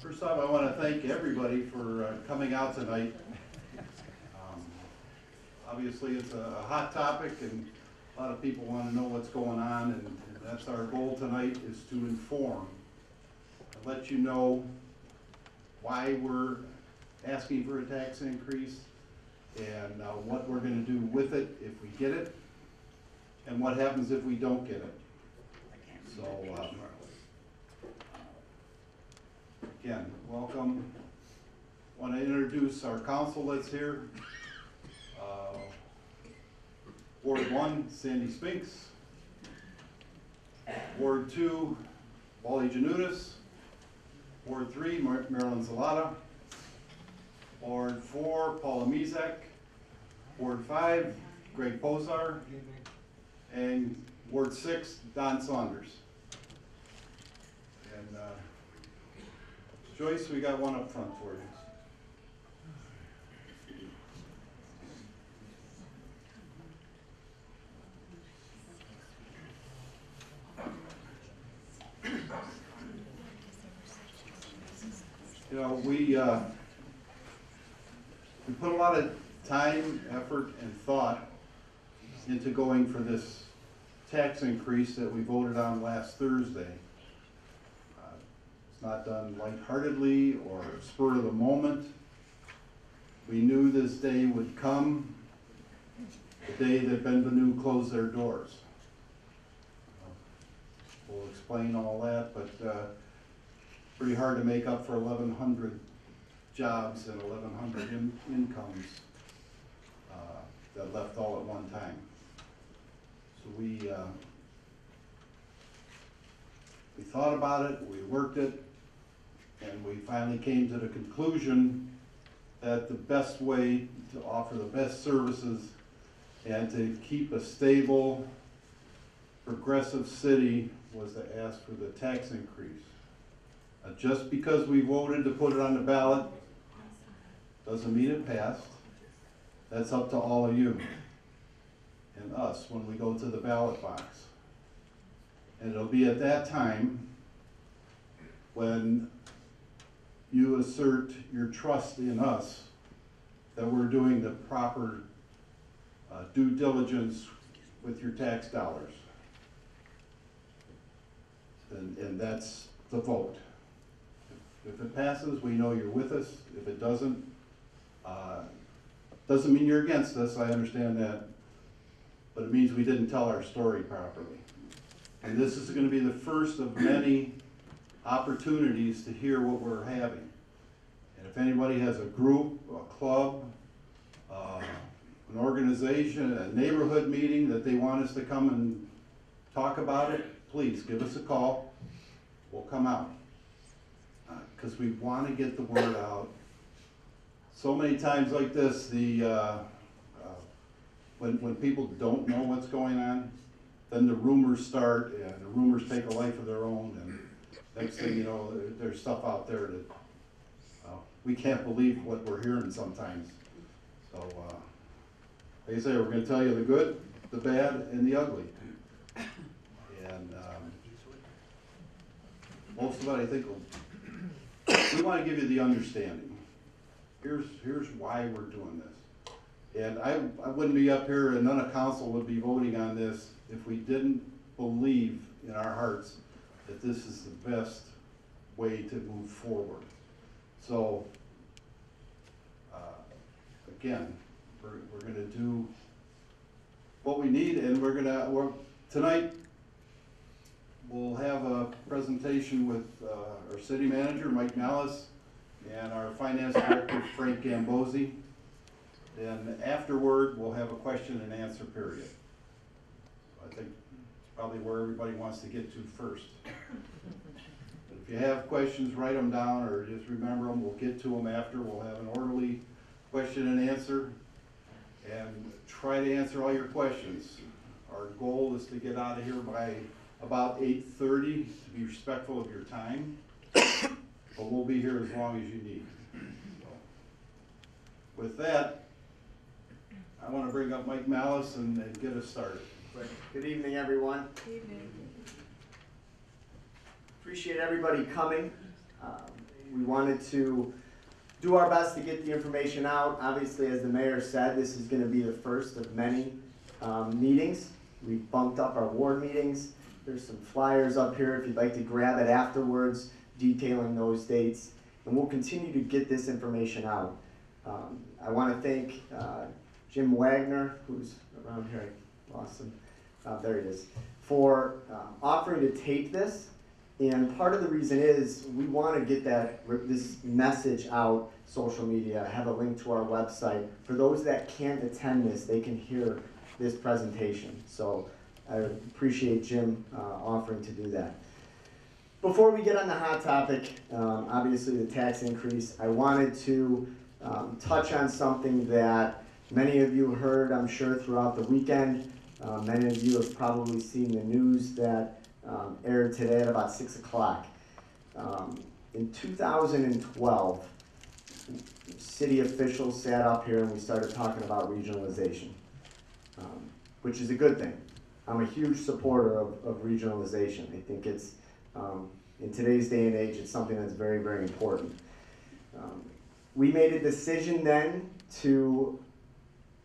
First off, I want to thank everybody for uh, coming out tonight. Um, Obviously, it's a a hot topic and a lot of people want to know what's going on and and that's our goal tonight is to inform. and Let you know why we're asking for a tax increase and uh, what we're going to do with it if we get it and what happens if we don't get it. So, um, Again, welcome. Want to introduce our council that's here. Uh, Ward one, Sandy Spinks. Ward two, Wally Janutus. Ward three, Mar- Marilyn Zolata. Ward four, Paula Mezek. Ward five, Greg Pozar. And Ward six, Don Saunders. And uh, Joyce, we got one up front for you. You know, we, uh, we put a lot of time, effort, and thought into going for this tax increase that we voted on last Thursday. Not done lightheartedly or spur of the moment. We knew this day would come, the day that Ben Venue closed their doors. We'll explain all that, but, uh, pretty hard to make up for eleven hundred jobs and eleven hundred incomes, uh, that left all at one time. So we, uh, we thought about it, we worked it, and we finally came to the conclusion that the best way to offer the best services and to keep a stable, progressive city was to ask for the tax increase. Uh, just because we voted to put it on the ballot, doesn't mean it passed. That's up to all of you and us when we go to the ballot box. And it'll be at that time when you assert your trust in us that we're doing the proper uh, due diligence with your tax dollars. And, and that's the vote. If it passes, we know you're with us. If it doesn't, uh, doesn't mean you're against us, I understand that. But it means we didn't tell our story properly. And this is gonna be the first of many opportunities to hear what we're having. And if anybody has a group, a club, uh, an organization, a neighborhood meeting that they want us to come and talk about it, please give us a call. We'll come out. Because we want to get the word out. So many times like this, the, uh, uh, when, when people don't know what's going on, then the rumors start and the rumors take a life of their own and next thing you know, there- there's stuff out there that, uh, we can't believe what we're hearing sometimes. So, uh, like I say, we're gonna tell you the good, the bad, and the ugly. And, um, most of it, I think, we wanna give you the understanding. Here's, here's why we're doing this. And I, I wouldn't be up here and none of council would be voting on this if we didn't believe in our hearts that this is the best way to move forward. So, uh, again, we're, we're gonna do what we need and we're gonna, tonight, we'll have a presentation with, uh, our city manager, Mike Mallis, and our finance director, Frank Gambosi. Then afterward, we'll have a question and answer period. I think probably where everybody wants to get to first. But If you have questions, write them down or just remember them, we'll get to them after, we'll have an orderly question and answer. And try to answer all your questions. Our goal is to get out of here by about eight thirty, to be respectful of your time. But we'll be here as long as you need. So, With that, I wanna bring up Mike Mallis and, and get us started. Good evening, everyone. Evening. Appreciate everybody coming. Um, we wanted to do our best to get the information out. Obviously, as the mayor said, this is gonna be the first of many, um, meetings. We bumped up our ward meetings. There's some flyers up here if you'd like to grab it afterwards detailing those dates. And we'll continue to get this information out. Um, I wanna thank, uh, Jim Wagner, who's around here, I lost him, uh, there it is, for, um, offering to tape this. And part of the reason is, we wanna get that, this message out, social media, have a link to our website. For those that can't attend this, they can hear this presentation. So I appreciate Jim, uh, offering to do that. Before we get on the hot topic, um, obviously the tax increase, I wanted to, um, touch on something that many of you heard, I'm sure, throughout the weekend. Uh, many of you have probably seen the news that, um, aired today at about six o'clock. Um, in two thousand and twelve, city officials sat up here and we started talking about regionalization, um, which is a good thing. I'm a huge supporter of, of regionalization. I think it's, um, in today's day and age, it's something that's very, very important. Um, we made a decision then to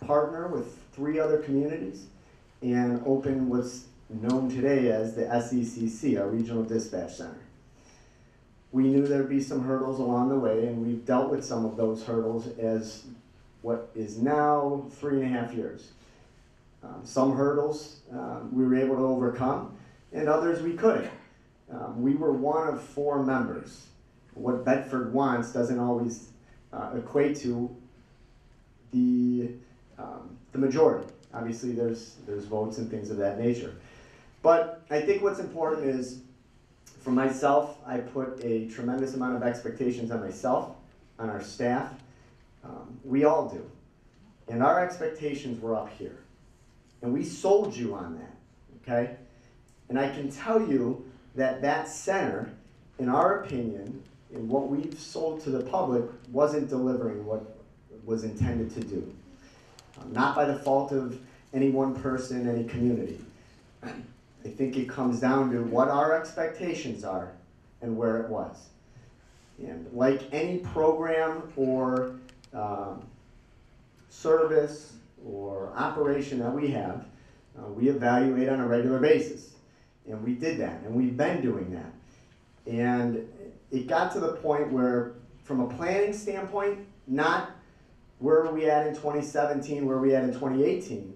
partner with three other communities and open what's known today as the SECC, our Regional Dispatch Center. We knew there'd be some hurdles along the way, and we've dealt with some of those hurdles as what is now three and a half years. Um, some hurdles um, we were able to overcome, and others we couldn't. Um, we were one of four members. What Bedford wants doesn't always uh, equate to the um, the majority. Obviously, there's there's votes and things of that nature. But I think what's important is, for myself, I put a tremendous amount of expectations on myself, on our staff. Um, we all do, and our expectations were up here, and we sold you on that. Okay, and I can tell you that that center, in our opinion, in what we've sold to the public, wasn't delivering what was intended to do. Um, not by the fault of any one person, any community. I think it comes down to what our expectations are and where it was. And like any program or um, service or operation that we have, uh, we evaluate on a regular basis. And we did that, and we've been doing that. And it got to the point where, from a planning standpoint, not where are we at in 2017, where are we at in 2018,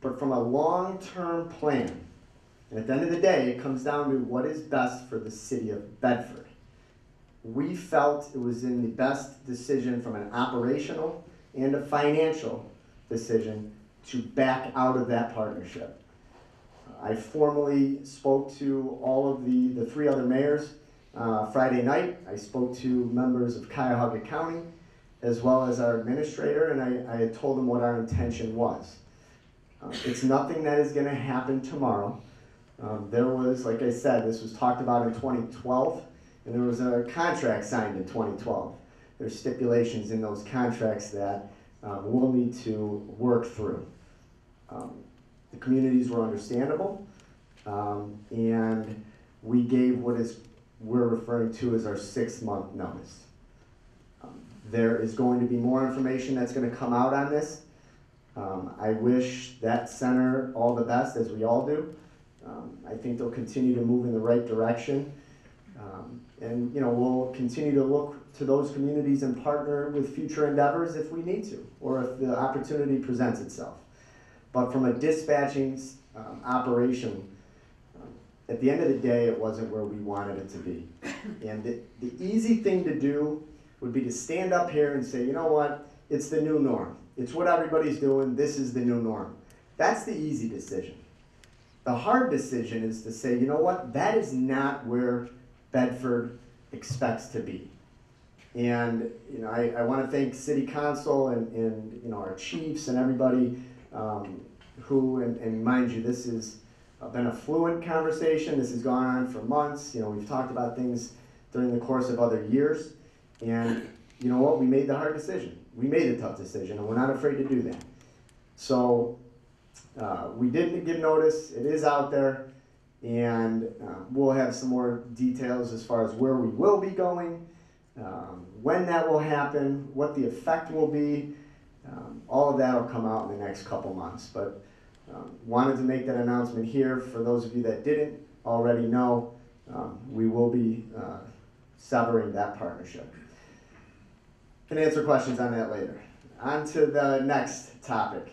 but from a long-term plan. And at the end of the day, it comes down to what is best for the city of Bedford. We felt it was in the best decision from an operational and a financial decision to back out of that partnership. I formally spoke to all of the, the three other mayors uh, Friday night. I spoke to members of Cuyahoga County as well as our administrator, and I, I had told them what our intention was. Uh, it's nothing that is going to happen tomorrow. Um, there was, like I said, this was talked about in 2012, and there was a contract signed in 2012. There's stipulations in those contracts that um, we'll need to work through. Um, the communities were understandable, um, and we gave what is we're referring to as our six-month notice. There is going to be more information that's going to come out on this. Um, I wish that center all the best, as we all do. Um, I think they'll continue to move in the right direction. Um, and, you know, we'll continue to look to those communities and partner with future endeavors if we need to, or if the opportunity presents itself. But from a dispatching um, operation, um, at the end of the day, it wasn't where we wanted it to be. And the, the easy thing to do would be to stand up here and say, you know what, it's the new norm. It's what everybody's doing, this is the new norm. That's the easy decision. The hard decision is to say, you know what, that is not where Bedford expects to be. And you know, I, I want to thank City Council and, and you know our chiefs and everybody um, who, and, and mind you, this has been a fluent conversation. This has gone on for months. You know, we've talked about things during the course of other years, and you know what? We made the hard decision. We made a tough decision, and we're not afraid to do that. So uh, we didn't give notice. It is out there, and uh, we'll have some more details as far as where we will be going. um, when that will happen, what the effect will be. Um, all of that will come out in the next couple months. But um, wanted to make that announcement here for those of you that didn't already know. Um, we will be uh, severing that partnership. Can answer questions on that later. On to the next topic.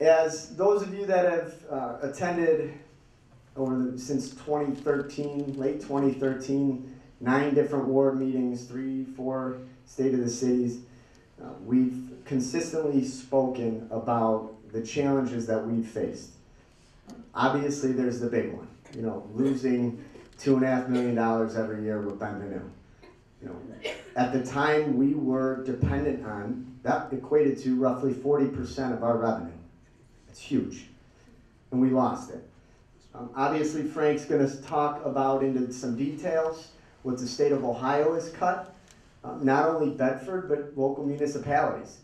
As those of you that have uh, attended over the, since 2013, late 2013, nine different ward meetings, three, four state of the cities, uh, we've consistently spoken about the challenges that we've faced. Obviously, there's the big one, you know, losing two and a half million dollars every year with Ben Venue. You know, at the time, we were dependent on, that equated to roughly 40% of our revenue. It's huge. And we lost it. Um, obviously, Frank's going to talk about into some details what the state of Ohio has cut, um, not only Bedford, but local municipalities.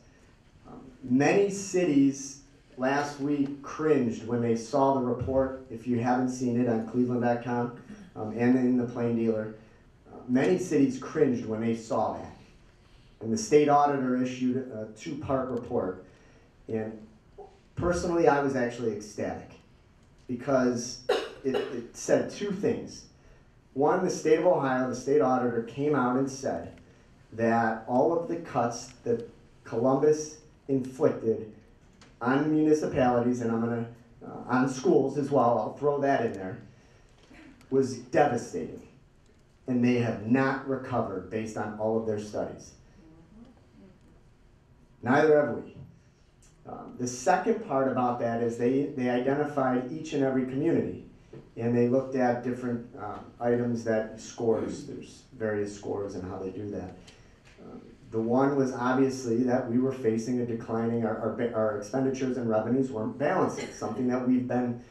Um, many cities last week cringed when they saw the report. If you haven't seen it on cleveland.com um, and in the Plain Dealer, many cities cringed when they saw that. And the state auditor issued a two part report. And personally, I was actually ecstatic because it, it said two things. One, the state of Ohio, the state auditor came out and said that all of the cuts that Columbus inflicted on municipalities, and I'm gonna, uh, on schools as well, I'll throw that in there, was devastating. And they have not recovered based on all of their studies. Neither have we. Um, the second part about that is they, they identified each and every community and they looked at different um, items that scores, there's various scores and how they do that. Um, the one was obviously that we were facing a declining, our, our, our expenditures and revenues weren't balancing, something that we've been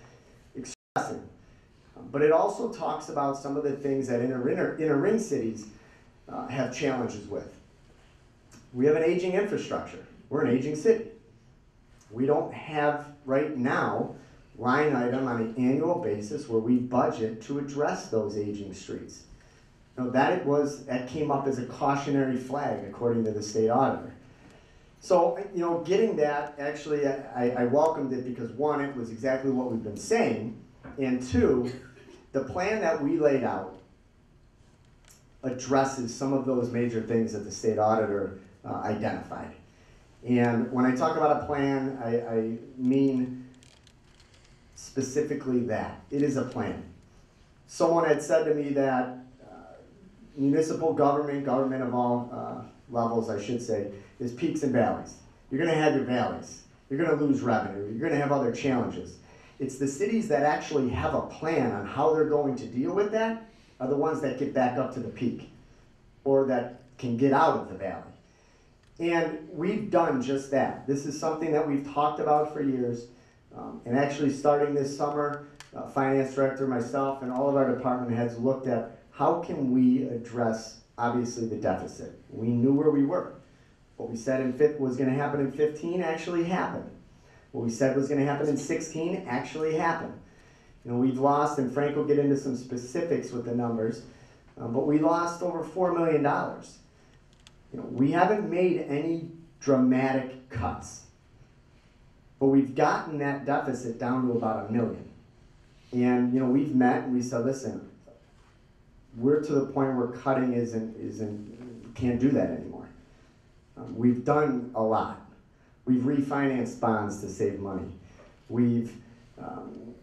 But it also talks about some of the things that inner, inner, inner ring cities uh, have challenges with. We have an aging infrastructure. We're an aging city. We don't have right now line item on an annual basis where we budget to address those aging streets. Now that it was that came up as a cautionary flag according to the state auditor. So you know, getting that actually, I, I welcomed it because one, it was exactly what we've been saying, and two, the plan that we laid out addresses some of those major things that the state auditor uh, identified. And when I talk about a plan, I, I mean specifically that. It is a plan. Someone had said to me that uh, municipal government, government of all uh, levels, I should say, is peaks and valleys. You're going to have your valleys. You're going to lose revenue. You're going to have other challenges. It's the cities that actually have a plan on how they're going to deal with that are the ones that get back up to the peak or that can get out of the valley. And we've done just that. This is something that we've talked about for years. Um, and actually, starting this summer, uh, finance director, myself, and all of our department heads looked at how can we address obviously the deficit. We knew where we were. What we said in fifth was going to happen in 15 actually happened. What we said was going to happen in 16 actually happened. You know, we've lost, and Frank will get into some specifics with the numbers, um, but we lost over $4 million. You know, we haven't made any dramatic cuts, but we've gotten that deficit down to about a million. And you know, we've met and we said, listen, we're to the point where cutting isn't isn't can't do that anymore. Um, we've done a lot. We've refinanced bonds to save money. We've um,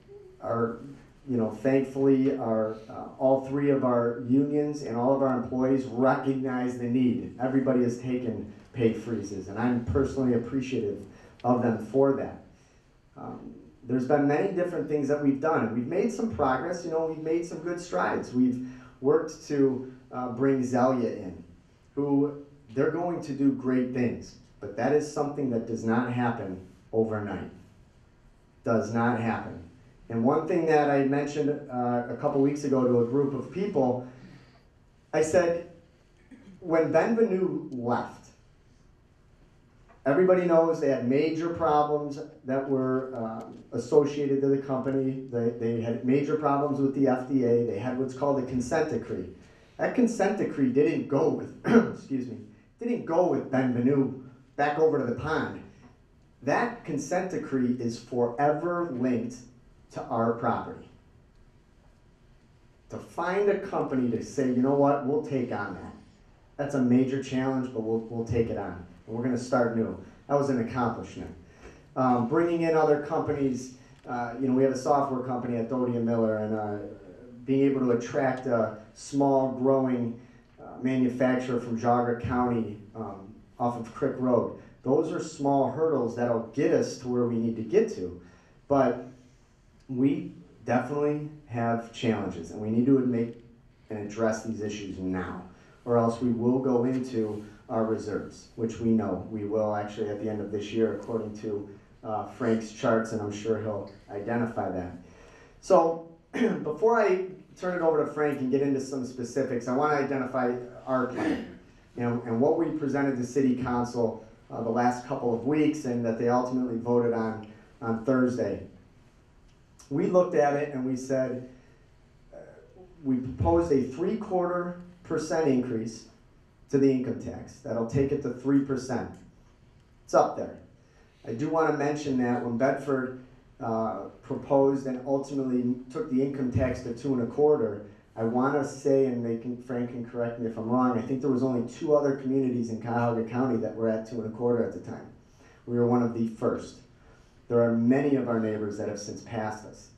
our you know, thankfully, our, uh, all three of our unions and all of our employees recognize the need. Everybody has taken pay freezes, and I'm personally appreciative of them for that. Um, there's been many different things that we've done, we've made some progress. You know, we've made some good strides. We've worked to uh, bring Xellia in, who they're going to do great things, but that is something that does not happen overnight. Does not happen. And one thing that I mentioned uh, a couple weeks ago to a group of people, I said, when Ben Venue left, everybody knows they had major problems that were um, associated to the company. They, they had major problems with the FDA. They had what's called a consent decree. That consent decree didn't go with, excuse me, didn't go with Ben Venue back over to the pond. That consent decree is forever linked to our property. To find a company to say, you know what, we'll take on that. That's a major challenge, but we'll, we'll take it on. And we're gonna start new. That was an accomplishment. Um, bringing in other companies, uh, you know, we have a software company at Doty Miller, and uh, being able to attract a small, growing uh, manufacturer from Geauga County um, off of Krick Road. Those are small hurdles that'll get us to where we need to get to. But we definitely have challenges, and we need to make and address these issues now, or else we will go into our reserves, which we know we will actually at the end of this year, according to uh, Frank's charts, and I'm sure he'll identify that. So, before I turn it over to Frank and get into some specifics, I want to identify our plan, and what we presented to City Council uh, the last couple of weeks, and that they ultimately voted on on Thursday. We looked at it and we said, uh, we proposed a three-quarter percent increase to the income tax. That'll take it to three percent. It's up there. I do want to mention that when Bedford uh, proposed and ultimately took the income tax to two and a quarter, I want to say, and they can, Frank can correct me if I'm wrong, I think there was only two other communities in Cuyahoga County that were at two and a quarter at the time. We were one of the first. There are many of our neighbors that have since passed us.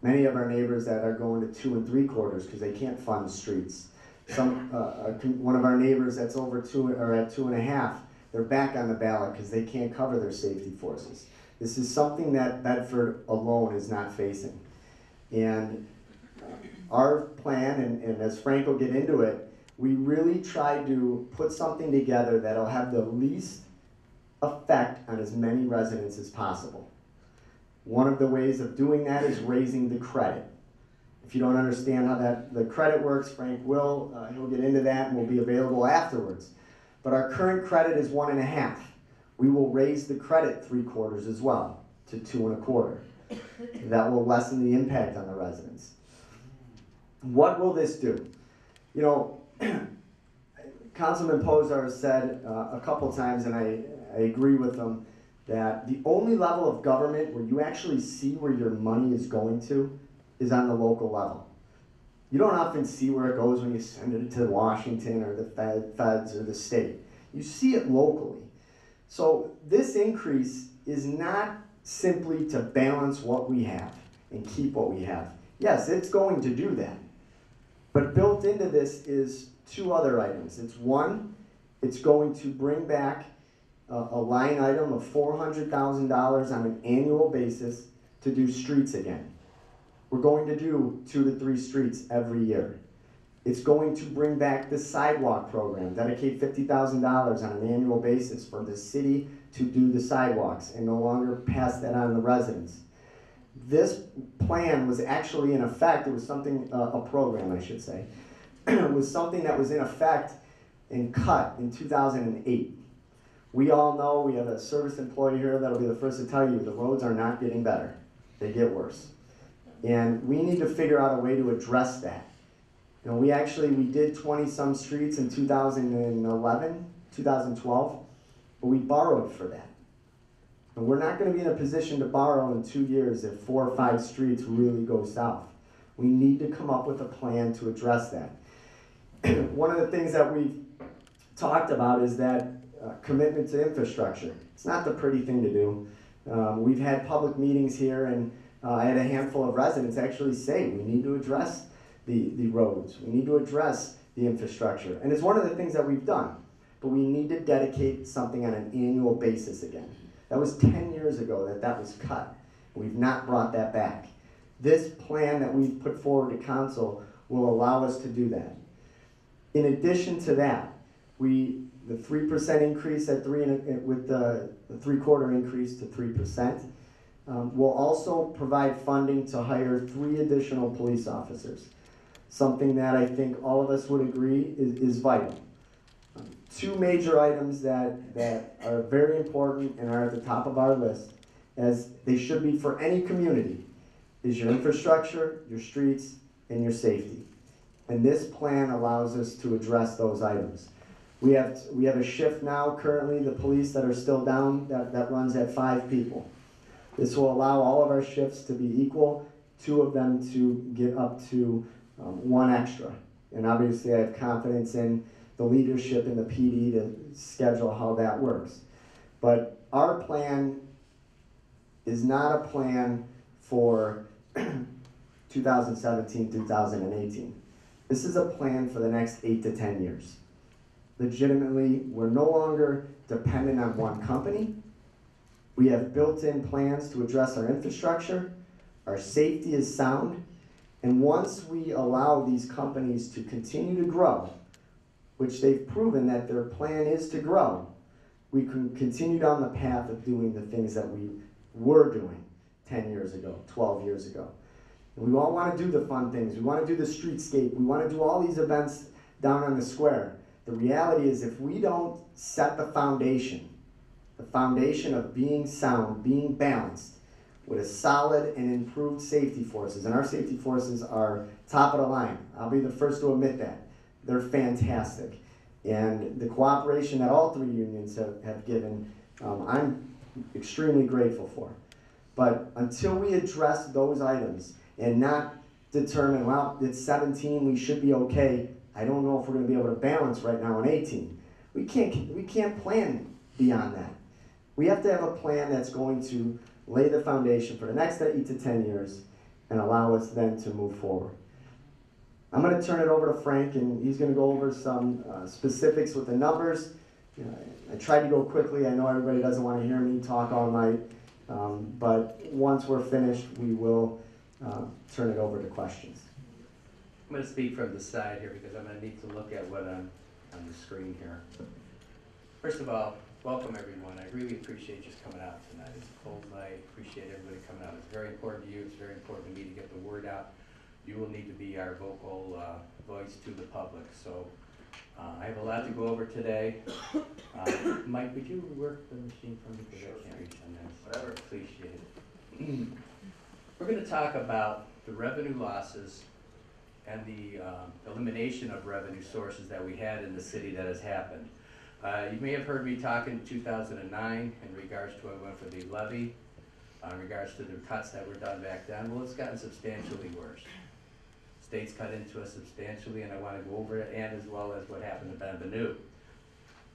Many of our neighbors that are going to two and three quarters because they can't fund the streets. Some, uh, one of our neighbors that's over two or at two and a half, they're back on the ballot because they can't cover their safety forces. This is something that Bedford alone is not facing. And our plan, and, and as Frank will get into it, we really try to put something together that'll have the least effect on as many residents as possible. One of the ways of doing that is raising the credit. If you don't understand how that the credit works, Frank will. Uh, he'll get into that and will be available afterwards. But our current credit is one and a half. We will raise the credit three quarters as well to two and a quarter. That will lessen the impact on the residents. What will this do? You know, Councilman Pozar said uh, a couple times, and I, I agree with him, that the only level of government where you actually see where your money is going to is on the local level. You don't often see where it goes when you send it to Washington or the Fed, feds or the state. You see it locally. So this increase is not simply to balance what we have and keep what we have. Yes, it's going to do that. But built into this is two other items. It's one, it's going to bring back a, a line item of $400,000 on an annual basis to do streets again. We're going to do two to three streets every year. It's going to bring back the sidewalk program, dedicate $50,000 on an annual basis for the city to do the sidewalks and no longer pass that on to residents. This plan was actually in effect, it was something, uh, a program, I should say, it was something that was in effect and cut in 2008. We all know, we have a service employee here that'll be the first to tell you, the roads are not getting better. They get worse. And we need to figure out a way to address that. You know, we actually, we did 20-some streets in 2011, 2012, but we borrowed for that. And we're not gonna be in a position to borrow in two years if four or five streets really go south. We need to come up with a plan to address that. One of the things that we've talked about is that uh, commitment to infrastructure. It's not the pretty thing to do. Um, we've had public meetings here and uh, I had a handful of residents actually say we need to address the, the roads. We need to address the infrastructure. And it's one of the things that we've done. But we need to dedicate something on an annual basis again. That was 10 years ago that that was cut. We've not brought that back. This plan that we've put forward to council will allow us to do that. In addition to that, we, the 3% increase at three, with the, the three-quarter increase to 3%, um, will also provide funding to hire three additional police officers. Something that I think all of us would agree is, is vital. Two major items that, that are very important and are at the top of our list, as they should be for any community, is your infrastructure, your streets, and your safety. And this plan allows us to address those items. We have, we have a shift now currently, the police that are still down, that, that runs at five people. This will allow all of our shifts to be equal, two of them to get up to um, one extra. And obviously, I have confidence in the leadership in the PD to schedule how that works. But our plan is not a plan for 2017, 2018. This is a plan for the next eight to 10 years. Legitimately, we're no longer dependent on one company. We have built-in plans to address our infrastructure. Our safety is sound. And once we allow these companies to continue to grow, which they've proven that their plan is to grow, we can continue down the path of doing the things that we were doing 10 years ago, 12 years ago. And we all want to do the fun things. We want to do the streetscape. We want to do all these events down on the square. The reality is, if we don't set the foundation, the foundation of being sound, being balanced, with a solid and improved safety forces, and our safety forces are top of the line. I'll be the first to admit that. They're fantastic. And the cooperation that all three unions have, have given, um, I'm extremely grateful for. But until we address those items and not determine, well, it's 17, we should be okay, I don't know if we're going to be able to balance right now in 18. We can't, we can't plan beyond that. We have to have a plan that's going to lay the foundation for the next eight to 10 years and allow us then to move forward. I'm going to turn it over to Frank, and he's going to go over some uh, specifics with the numbers. I tried to go quickly. I know everybody doesn't want to hear me talk all night, um, but once we're finished, we will uh, turn it over to questions. I'm gonna speak from the side here because I'm gonna need to look at what I'm on the screen here. First of all, welcome everyone. I really appreciate just coming out tonight. It's cold night. Appreciate everybody coming out. It's very important to you. It's very important to me to get the word out. You will need to be our vocal uh, voice to the public. So uh, I have a lot to go over today. Uh, Mike, would you work the machine for me because I can't reach on this? Whatever. Appreciate it. We're gonna talk about the revenue losses and the um, elimination of revenue sources that we had in the city that has happened. Uh, You may have heard me talk in 2009 in regards to we went for the levy, uh, in regards to the cuts that were done back then. Well, it's gotten substantially worse. States cut into us substantially, and I want to go over it, and as well as what happened to Ben Venue.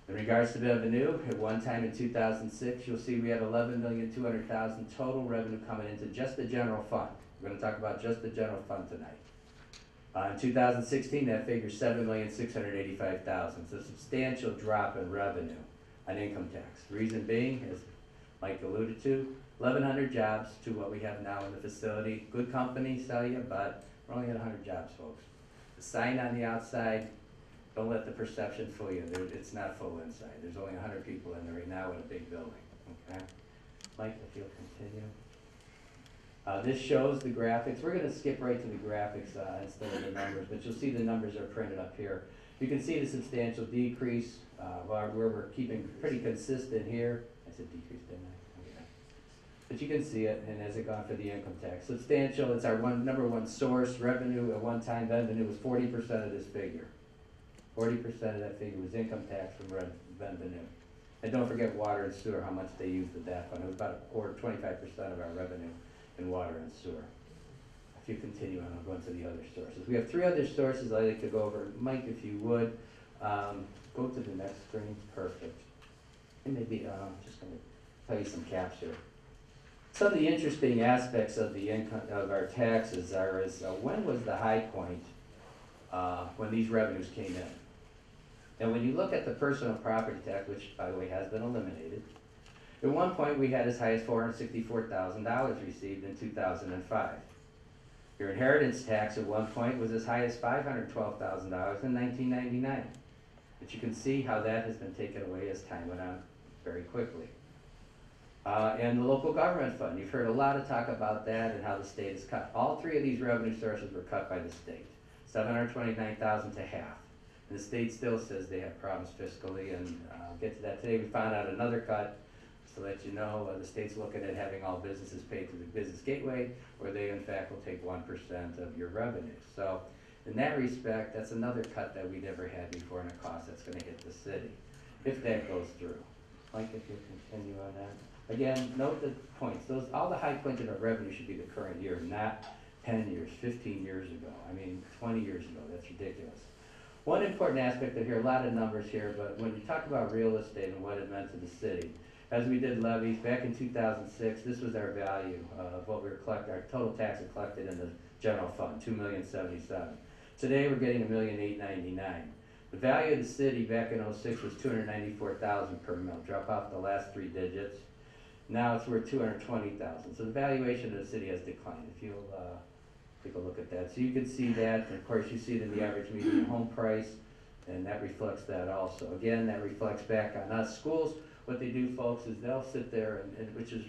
In regards to Ben Venue, at one time in 2006, you'll see we had 11,200,000 total revenue coming into just the general fund. We're going to talk about just the general fund tonight. Uh, in 2016, that thousand. It's a substantial drop in revenue on income tax. Reason being, as Mike alluded to, 1,100 jobs to what we have now in the facility. Good companies sell you, but we're only at 100 jobs, folks. The sign on the outside, don't let the perception fool you. There, it's not full inside. There's only 100 people in there right now in a big building. Okay, Mike, if you'll continue. Uh, this shows the graphics. We're gonna skip right to the graphics, uh, instead of the numbers, but you'll see the numbers are printed up here. You can see the substantial decrease, uh, where we're keeping pretty consistent here. I said decrease, didn't I? But you can see it, and has it gone for the income tax? Substantial, it's our one, number one source, revenue, at one time, Ben Venue was forty percent of this figure. Forty percent of that figure was income tax from Red, Ben Venue. And don't forget water and sewer, how much they used with that fund, it was about a quarter, twenty-five percent of our revenue in water and sewer. If you continue on, I'll go into the other sources. We have three other sources I'd like to go over. Mike, if you would, um, go to the next screen, perfect. And maybe, uh, I'm just gonna tell you some caps here. Some of the interesting aspects of the income, of our taxes are is, uh, when was the high point, uh, when these revenues came in? And when you look at the personal property tax, which by the way has been eliminated, at one point, we had as high as four hundred sixty-four thousand dollars received in two thousand and five. Your inheritance tax at one point was as high as five hundred twelve thousand dollars in nineteen ninety-nine. But you can see how that has been taken away as time went on very quickly. Uh, and the local government fund, you've heard a lot of talk about that and how the state has cut. All three of these revenue sources were cut by the state, seven hundred twenty-nine thousand to half. And the state still says they have problems fiscally, and uh, I'll get to that today. We found out another cut to let you know, uh, the state's looking at having all businesses pay through the business gateway, where they in fact will take one percent of your revenue. So In that respect, that's another cut that we never had before and a cost that's gonna hit the city, if that goes through. Mike, if you continue on that. Again, note the points, those, all the high points in our revenue should be the current year, not ten years, fifteen years ago. I mean, twenty years ago, that's ridiculous. One important aspect of here, a lot of numbers here, but when you talk about real estate and what it meant to the city, as we did levies, back in two thousand six, this was our value of what we were collecting, our total taxes collected in the general fund, two million seventy-seven. Today, we're getting a million eight ninety-nine. The value of the city back in oh-six was two hundred ninety-four thousand per mil, drop off the last three digits. Now it's worth two hundred twenty thousand, so the valuation of the city has declined, if you'll, uh, take a look at that. So you can see that, and of course, you see it in the average median home price, and that reflects that also. Again, that reflects back on us. Schools, what they do, folks, is they'll sit there, and, and, which is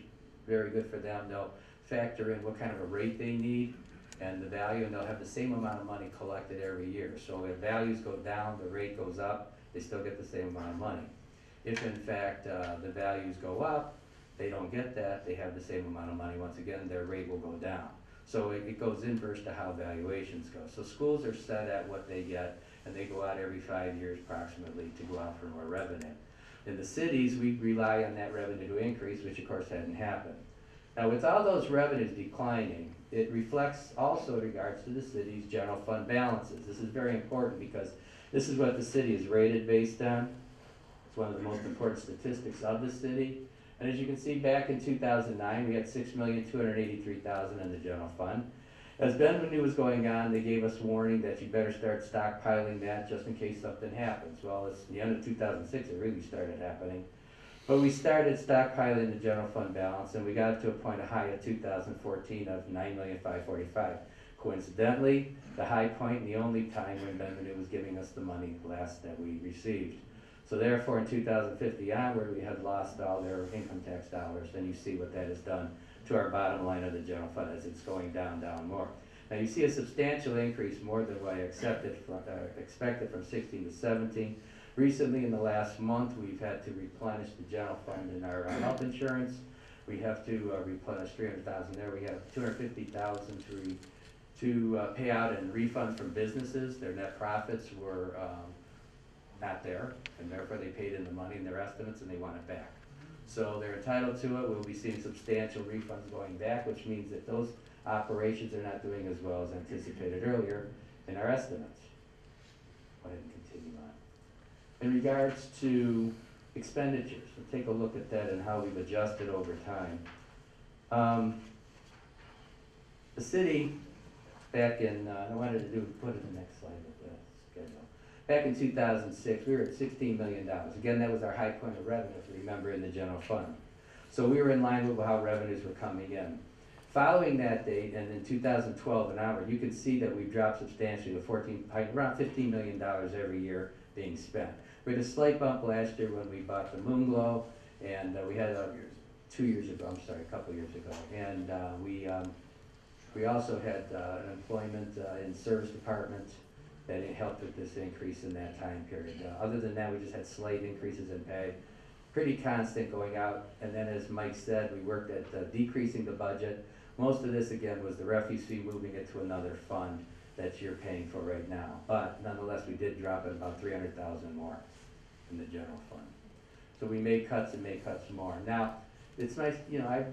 very good for them, they'll factor in what kind of a rate they need and the value, and they'll have the same amount of money collected every year. So if values go down, the rate goes up, they still get the same amount of money. If in fact, uh, the values go up, they don't get that, they have the same amount of money, once again, their rate will go down. So it, it goes inverse to how valuations go. So schools are set at what they get, and they go out every five years approximately to go out for more revenue. In the cities, we rely on that revenue to increase, which of course hadn't happened. Now, with all those revenues declining, it reflects also in regards to the city's general fund balances. This is very important because this is what the city is rated based on. It's one of the most important statistics of the city. And as you can see, back in two thousand nine, we had six million, two hundred eighty-three thousand in the general fund. As Ben Venue was going on, they gave us warning that you better start stockpiling that just in case something happens. Well, it's the end of two thousand six, it really started happening. But we started stockpiling the general fund balance, and we got to a point, a high of two thousand fourteen of nine million, five forty-five. Coincidentally, the high point and the only time when Ben Venue was giving us the money last that we received. So therefore, in two thousand fifty onward, we had lost all their income tax dollars, and you see what that has done to our bottom line of the general fund as it's going down, down more. Now, you see a substantial increase, more than what I accepted from, uh, expected from sixteen to seventeen. Recently, in the last month, we've had to replenish the general fund in our uh, health insurance. We have to uh, replenish three hundred thousand there, we have two hundred fifty thousand to re, to uh, pay out in refunds from businesses, their net profits were, um, not there, and therefore they paid in the money in their estimates and they want it back. So they're entitled to it, we'll be seeing substantial refunds going back, which means that those operations are not doing as well as anticipated earlier in our estimates. Go ahead and continue on. In regards to expenditures, we'll take a look at that and how we've adjusted over time. Um, the city, back in, uh, I wanted to do, put it in the next slide. Back in two thousand six, we were at sixteen million dollars. Again, that was our high point of revenue, if you remember, in the general fund. So we were in line with how revenues were coming in. Following that date, and in two thousand twelve and onward, you can see that we've dropped substantially to fourteen, around fifteen million dollars every year being spent. We had a slight bump last year when we bought the Moonglow, and uh, we had a, two years ago, I'm sorry, a couple years ago. And uh, we, um, we also had uh, an employment uh, in service department that it helped with this increase in that time period. Uh, Other than that, we just had slight increases in pay, pretty constant going out. And then as Mike said, we worked at uh, decreasing the budget. Most of this, again, was the refuse fee, moving it to another fund that you're paying for right now. But nonetheless, we did drop it about three hundred thousand more in the general fund. So we made cuts and made cuts more. Now, it's nice, you know, I,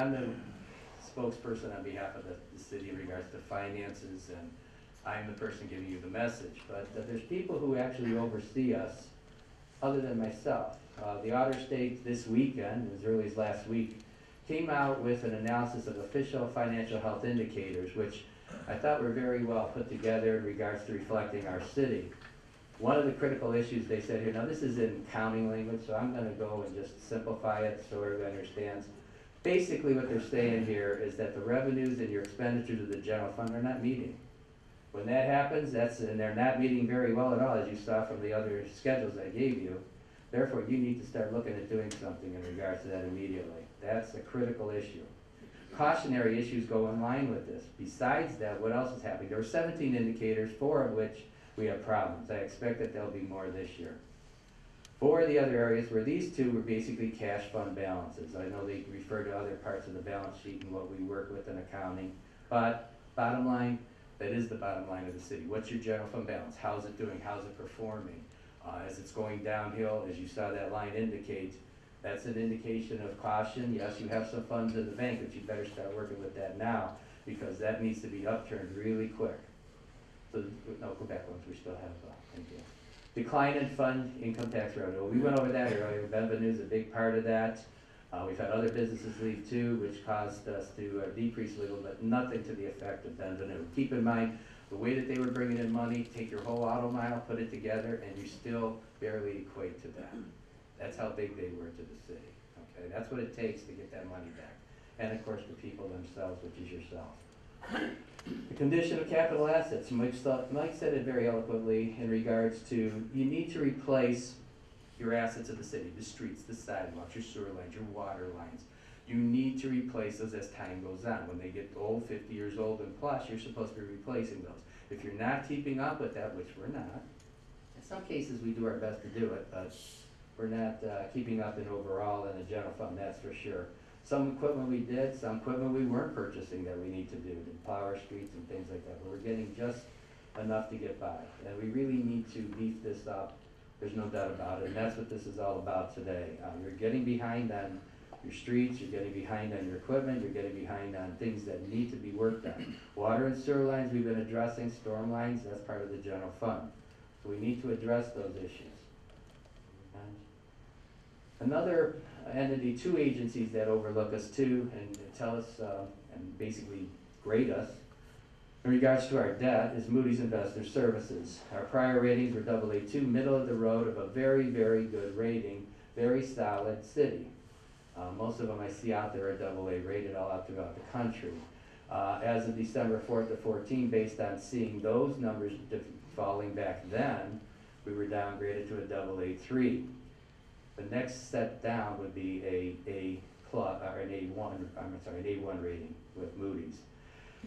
I'm the spokesperson on behalf of the, the city in regards to finances, and I'm the person giving you the message. But there's people who actually oversee us, other than myself. Uh, the Otter State this weekend, as early as last week, came out with an analysis of official financial health indicators, which I thought were very well put together in regards to reflecting our city. One of the critical issues they said here, now this is in counting language, so I'm gonna go and just simplify it so everybody understands. Basically, what they're saying here is that the revenues and your expenditures of the general fund are not meeting. When that happens, that's, and they're not meeting very well at all, as you saw from the other schedules I gave you. Therefore, you need to start looking at doing something in regards to that immediately. That's a critical issue. Cautionary issues go in line with this. Besides that, what else is happening? There were seventeen indicators, four of which we have problems. I expect that there'll be more this year. Four of the other areas where these two were basically cash fund balances. I know they refer to other parts of the balance sheet and what we work with in accounting. But bottom line, That is the bottom line of the city. What's your general fund balance? How's it doing? How's it performing? Uh, as it's going downhill, as you saw that line indicate, that's an indication of caution. Yes, you have some funds in the bank, but you better start working with that now, because that needs to be upturned really quick. So, no, go back once, we still have, uh, thank you. Decline in fund income tax revenue. We went over that earlier. Revenue is a big part of that. Uh, we've had other businesses leave too, which caused us to uh, decrease a little, but nothing to the effect of revenue. Keep in mind, the way that they were bringing in money, take your whole auto mile, put it together, and you still barely equate to that. That's how big they were to the city, okay? That's what it takes to get that money back. And of course, the people themselves, which is yourself. The condition of capital assets, Mike said it very eloquently in regards to, you need to replace your assets of the city, the streets, the sidewalks, your sewer lines, your water lines. You need to replace those as time goes on. When they get old, fifty years old and plus, you're supposed to be replacing those. If you're not keeping up with that, which we're not, in some cases, we do our best to do it, but we're not, uh, keeping up in overall in the general fund, that's for sure. Some equipment we did, some equipment we weren't purchasing that we need to do, to power streets and things like that, but we're getting just enough to get by. And we really need to beef this up, there's no doubt about it, and that's what this is all about today. Uh, you're getting behind on your streets, you're getting behind on your equipment, you're getting behind on things that need to be worked on. Water and sewer lines, we've been addressing, storm lines, that's part of the general fund. So we need to address those issues. Another entity, two agencies that overlook us too and tell us, uh, and basically grade us in regards to our debt is Moody's Investor Services. Our prior ratings were double A two, middle of the road of a very, very good rating, very solid city. Uh, most of them I see out there are double A rated all out throughout the country. Uh, as of December fourth to fourteen, based on seeing those numbers falling back then, we were downgraded to a double A three. The next step down would be a, a plus, or an A one, I'm sorry, an A one rating with Moody's.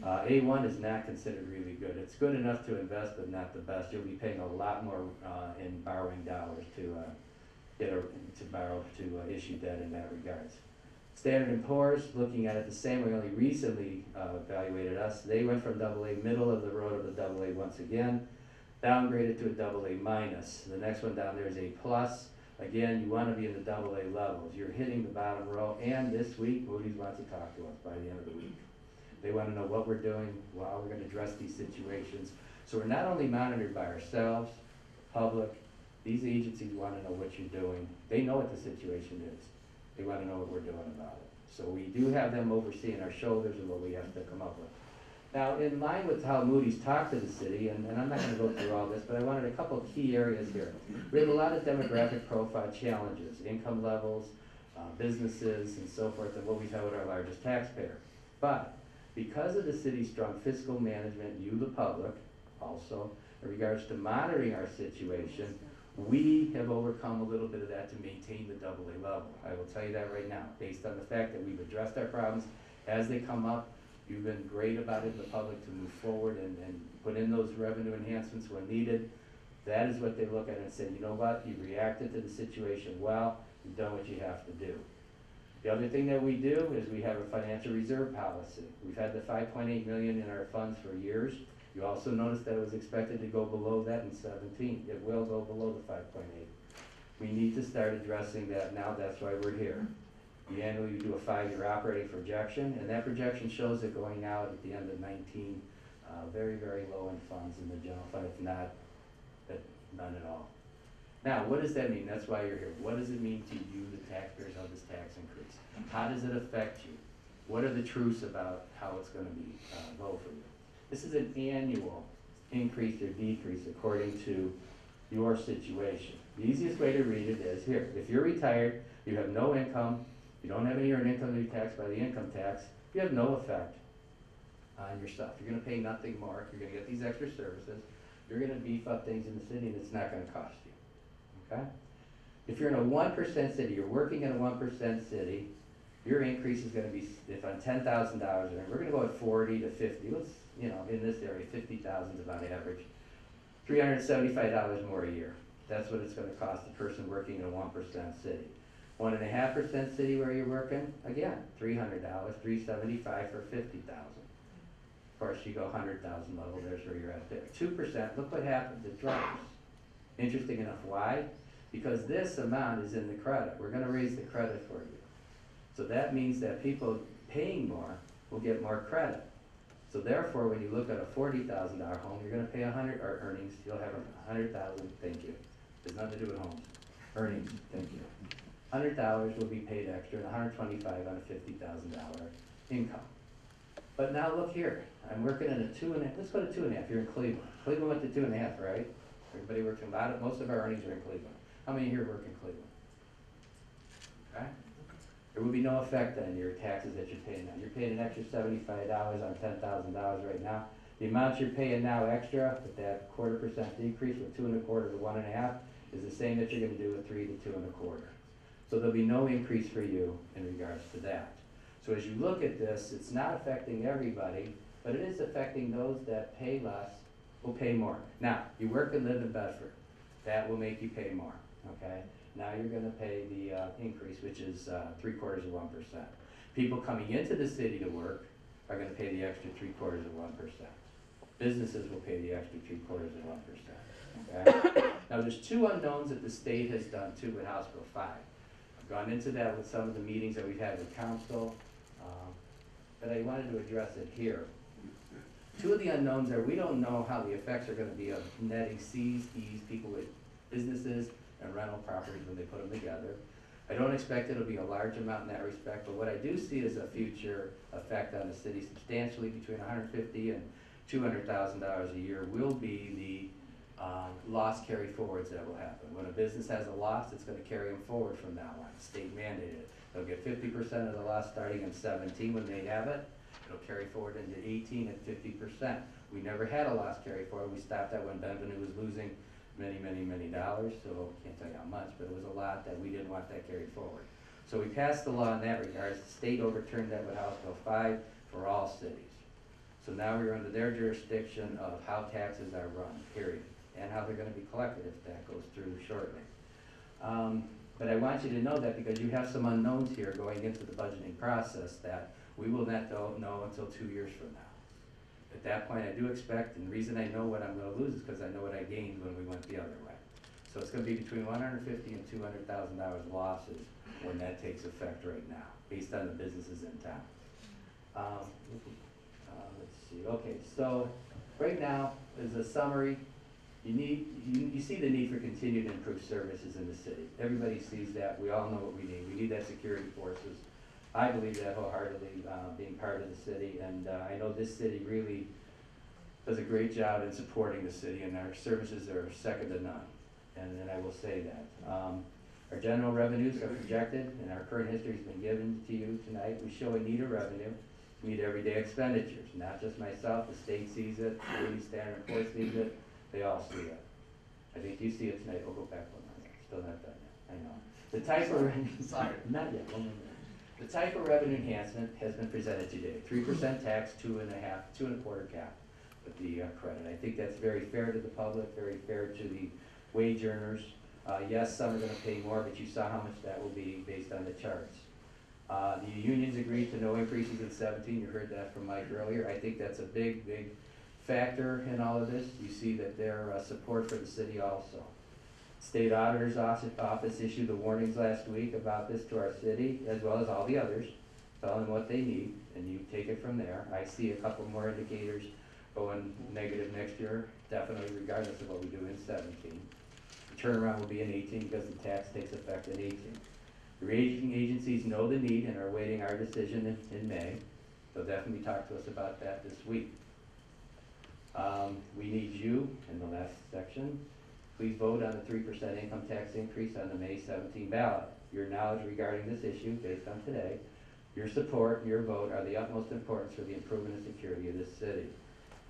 Uh, A one is not considered really good. It's good enough to invest, but not the best. You'll be paying a lot more, uh, in borrowing dollars to, uh, get a, to borrow, to uh, issue debt in that regards. Standard and Poor's, looking at it the same way, only recently, uh, evaluated us. They went from double A, middle of the road of the double A once again, downgraded to a double A minus. The next one down there is A plus. Again, you wanna be in the double A levels. You're hitting the bottom row, and this week Moody's wants to talk to us by the end of the week. They wanna know what we're doing, how we're gonna address these situations. So we're not only monitored by ourselves, public, these agencies wanna know what you're doing. They know what the situation is. They wanna know what we're doing about it. So we do have them overseeing our shoulders and what we have to come up with. Now, in line with how Moody's talked to the city, and, and I'm not gonna go through all this, but I wanted a couple of key areas here. We have a lot of demographic profile challenges, income levels, uh, businesses and so forth, and what we've with our largest taxpayer. But because of the city's strong fiscal management, you, the public, also, in regards to monitoring our situation, we have overcome a little bit of that to maintain the double A level. I will tell you that right now, based on the fact that we've addressed our problems as they come up. You've been great about it in the public to move forward and, and put in those revenue enhancements when needed. That is what they look at and say, you know what, you reacted to the situation well, you've done what you have to do. The other thing that we do is we have a financial reserve policy. We've had the five point eight million in our funds for years. You also noticed that it was expected to go below that in seventeen. It will go below the five point eight. We need to start addressing that now, that's why we're here. You annually do a five-year operating projection, and that projection shows it going out at the end of nineteen, uh, very, very low in funds in the general fund, if not, none at all. Now, what does that mean? That's why you're here. What does it mean to you, the taxpayers, of this tax increase? How does it affect you? What are the truths about how it's gonna be, uh, low for you? This is an annual increase or decrease according to your situation. The easiest way to read it is here, if you're retired, you have no income, you don't have any earned income to be taxed by the income tax, you have no effect on your stuff. You're gonna pay nothing more, you're gonna get these extra services, you're gonna beef up things in the city and it's not gonna cost you, okay? If you're in a one percent city, you're working in a one percent city, your increase is gonna be, if on ten thousand dollars, we're gonna go at forty to fifty, let's, you know, in this area, fifty thousand is about average. Three hundred and seventy-five dollars more a year, that's what it's gonna cost a person working in a one percent city. One and a half percent city where you're working, again, three hundred dollars, three seventy-five for fifty thousand. Of course, you go hundred thousand level, there's where you're at there. Two percent, look what happens, it drops. Interesting enough, why? Because this amount is in the credit, we're gonna raise the credit for you. So that means that people paying more will get more credit. So therefore, when you look at a forty thousand dollar home, you're gonna pay a hundred, or earnings, you'll have a hundred thousand, thank you. There's nothing to do with homes, earnings, thank you. Hundred dollars will be paid extra and a hundred twenty-five on a fifty thousand dollar income. But now look here, I'm working in a two and a, let's go to two and a half, you're in Cleveland. Cleveland went to two and a half, right? Everybody works in, a lot of, most of our earnings are in Cleveland. How many here work in Cleveland? Okay? There will be no effect on your taxes that you're paying now. You're paying an extra seventy-five dollars on ten thousand dollars right now. The amount you're paying now extra, with that quarter percent decrease with two and a quarter to one and a half, is the same that you're gonna do with three to two and a quarter. So there'll be no increase for you in regards to that. So as you look at this, it's not affecting everybody, but it is affecting those that pay less will pay more. Now, you work and live in Bedford, that will make you pay more, okay? Now you're gonna pay the, uh, increase, which is, uh, three quarters of one percent. People coming into the city to work are gonna pay the extra three quarters of one percent. Businesses will pay the extra three quarters of one percent, okay? Now, there's two unknowns that the state has done too with House Bill five. I've gone into that with some of the meetings that we've had with council, um, but I wanted to address it here. Two of the unknowns are, we don't know how the effects are gonna be of netting Cs, Es, people with businesses and rental properties when they put them together. I don't expect it'll be a large amount in that respect, but what I do see is a future effect on the city substantially between hundred fifty and two hundred thousand dollars a year will be the, um, loss carry forwards that will happen. When a business has a loss, it's gonna carry them forward from now on, state mandated. They'll get fifty percent of the loss starting in seventeen when they have it, it'll carry forward into eighteen at fifty percent. We never had a loss carry forward, we stopped that when Ben Venue was losing many, many, many dollars, so can't tell you how much, but it was a lot that we didn't want that carried forward. So we passed the law in that regards, the state overturned that with House Bill five for all cities. So now we're under their jurisdiction of how taxes are run, period, and how they're gonna be collected if that goes through shortly. Um, but I want you to know that because you have some unknowns here going into the budgeting process that we will not know until two years from now. At that point, I do expect, and the reason I know what I'm gonna lose is because I know what I gained when we went the other way. So it's gonna be between one hundred and fifty and two hundred thousand dollars losses when that takes effect right now, based on the businesses in town. Um, uh, let's see, okay, so, right now, is a summary, you need, you, you see the need for continued improved services in the city. Everybody sees that, we all know what we need, we need that security forces. I believe that wholeheartedly, uh, being part of the city, and, uh, I know this city really does a great job in supporting the city, and our services are second to none. And then I will say that. Um, our general revenues are projected, and our current history's been given to you tonight. We show a need of revenue, to meet everyday expenditures, not just myself, the state sees it, the Louis Standard Poor's sees it, they all see it. I think you see it tonight, we'll go back one more, still not done yet, I know. The type of, sorry, not yet, one minute. The type of revenue enhancement has been presented today, three percent tax, two and a half, two and a quarter cap with the uh, credit. I think that's very fair to the public, very fair to the wage earners. Uh, yes, some are gonna pay more, but you saw how much that will be based on the charts. Uh, the unions agreed to no increases in seventeen, you heard that from Mike earlier, I think that's a big, big factor in all of this, you see that their, uh, support for the city also. State Auditor's Office issued the warnings last week about this to our city, as well as all the others, telling them what they need, and you take it from there. I see a couple more indicators going negative next year, definitely regardless of what we do in seventeen. The turnaround will be in eighteen because the tax takes effect in eighteen. The rating agencies know the need and are awaiting our decision in, in May. They'll definitely talk to us about that this week. Um, we need you in the last section. Please vote on the three percent income tax increase on the May seventeen ballot. Your knowledge regarding this issue, based on today, your support and your vote are the utmost importance for the improvement and security of this city.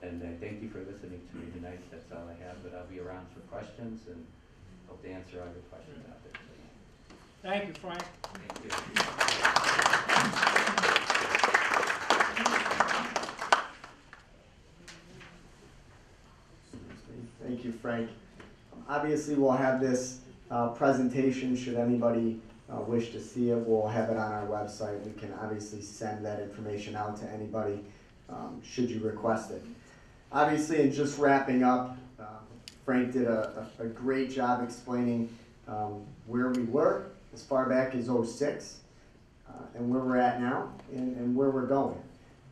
And I thank you for listening to me tonight, that's all I have, but I'll be around for questions and hope to answer all your questions out there. Thank you, Frank. Thank you. Thank you, Frank. Obviously, we'll have this uh, presentation, should anybody uh, wish to see it, we'll have it on our website. We can obviously send that information out to anybody um, should you request it. Obviously, in just wrapping up, um, Frank did a, a, a great job explaining um, where we were as far back as '06 uh, and where we're at now and, and where we're going.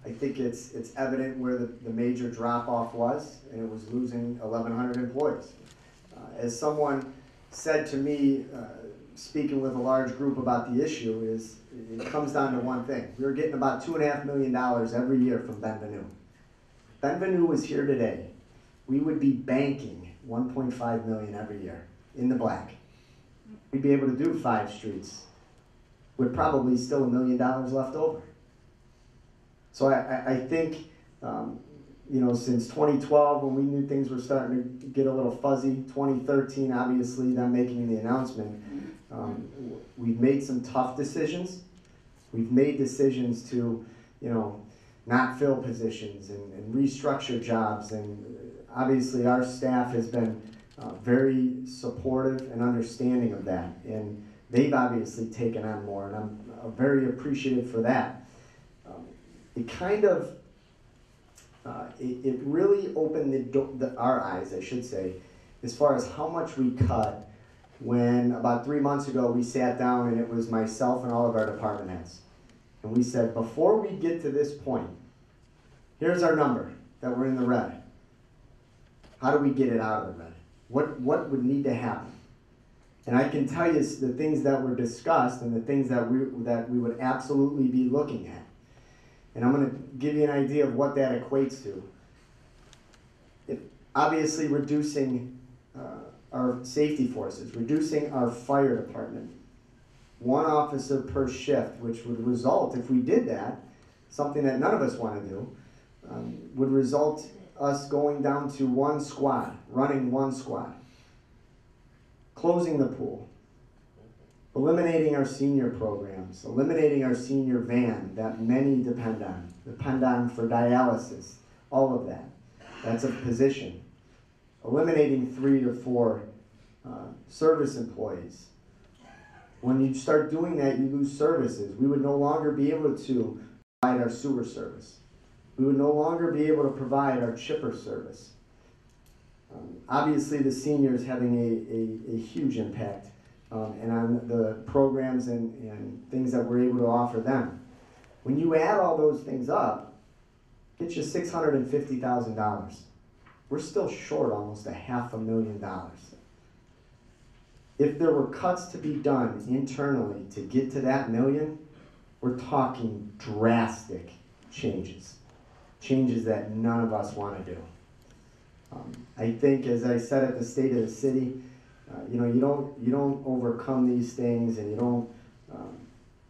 I think it's, it's evident where the, the major drop off was, and it was losing 1,100 employees. As someone said to me, uh, speaking with a large group about the issue, is it comes down to one thing. We're getting about two and a half million dollars every year from Ben Venue. Benvenue was here today. We would be banking 1.5 million every year in the black. We'd be able to do five streets with probably still a million dollars left over. So I, I, I think, um, you know, since 2012, when we knew things were starting to get a little fuzzy, 2013, obviously, them making the announcement, um, we've made some tough decisions. We've made decisions to, you know, not fill positions and, and restructure jobs. And obviously, our staff has been uh, very supportive and understanding of that. And they've obviously taken on more, and I'm uh, very appreciative for that. Um, it kind of, uh, it, it really opened the, the, our eyes, I should say, as far as how much we cut when about three months ago we sat down and it was myself and all of our department heads. And we said, before we get to this point, here's our number that we're in the red. How do we get it out of the red? What, what would need to happen? And I can tell you the things that were discussed and the things that we, that we would absolutely be looking at. And I'm gonna give you an idea of what that equates to. It, obviously reducing, uh, our safety forces, reducing our fire department. One officer per shift, which would result, if we did that, something that none of us wanna do, um, would result us going down to one squad, running one squad. Closing the pool. Eliminating our senior programs, eliminating our senior van that many depend on, depend on for dialysis, all of that. That's a position. Eliminating three to four uh, service employees. When you start doing that, you lose services. We would no longer be able to provide our sewer service. We would no longer be able to provide our chipper service. Um, obviously, the seniors having a, a, a huge impact um, and on the programs and, and things that we're able to offer them. When you add all those things up, it's just six hundred and fifty thousand dollars. We're still short almost a half a million dollars. If there were cuts to be done internally to get to that million, we're talking drastic changes. Changes that none of us want to do. Um, I think, as I said at the State of the City, uh, you know, you don't you don't overcome these things, and you don't. Um,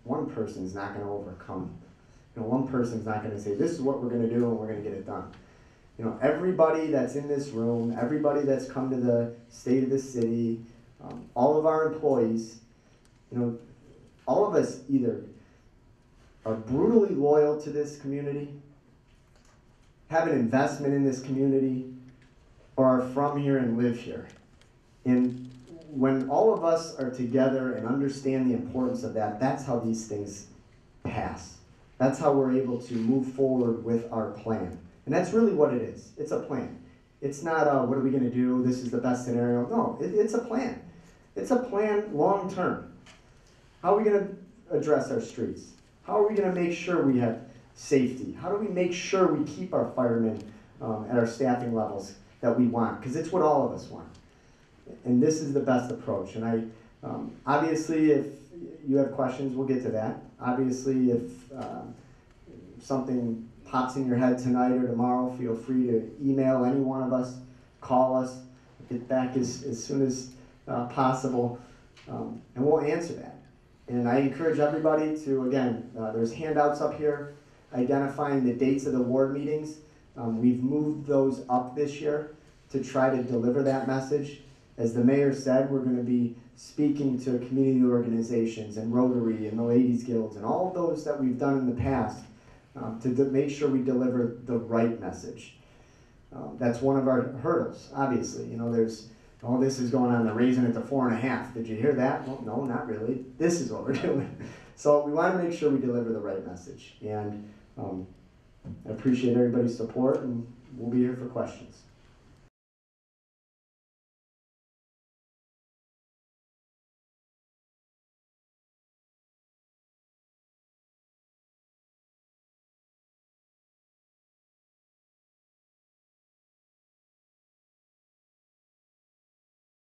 one person's not going to overcome. You know, one person's not going to say, "This is what we're going to do, and we're going to get it done." You know, everybody that's in this room, everybody that's come to the State of the City, um, all of our employees, you know, all of us either are brutally loyal to this community, have an investment in this community, or are from here and live here. And when all of us are together and understand the importance of that, that's how these things pass. That's how we're able to move forward with our plan. And that's really what it is. It's a plan. It's not, uh, what are we going to do? This is the best scenario. No, it, it's a plan. It's a plan long term. How are we going to address our streets? How are we going to make sure we have safety? How do we make sure we keep our firemen um, at our staffing levels that we want? Because it's what all of us want. And this is the best approach. And I, um, obviously, if you have questions, we'll get to that. Obviously, if um, something pops in your head tonight or tomorrow, feel free to email any one of us, call us, get back as, as soon as uh, possible, um, and we'll answer that. And I encourage everybody to, again, uh, there's handouts up here identifying the dates of the ward meetings. Um, we've moved those up this year to try to deliver that message. As the mayor said, we're going to be speaking to community organizations and Rotary and the Ladies Guilds and all those that we've done in the past um, to make sure we deliver the right message. Um, that's one of our hurdles, obviously. You know, there's all this is going on, they're raising it to four and a half. Did you hear that? Well, no, not really. This is what we're doing. So we want to make sure we deliver the right message. And um, I appreciate everybody's support and we'll be here for questions.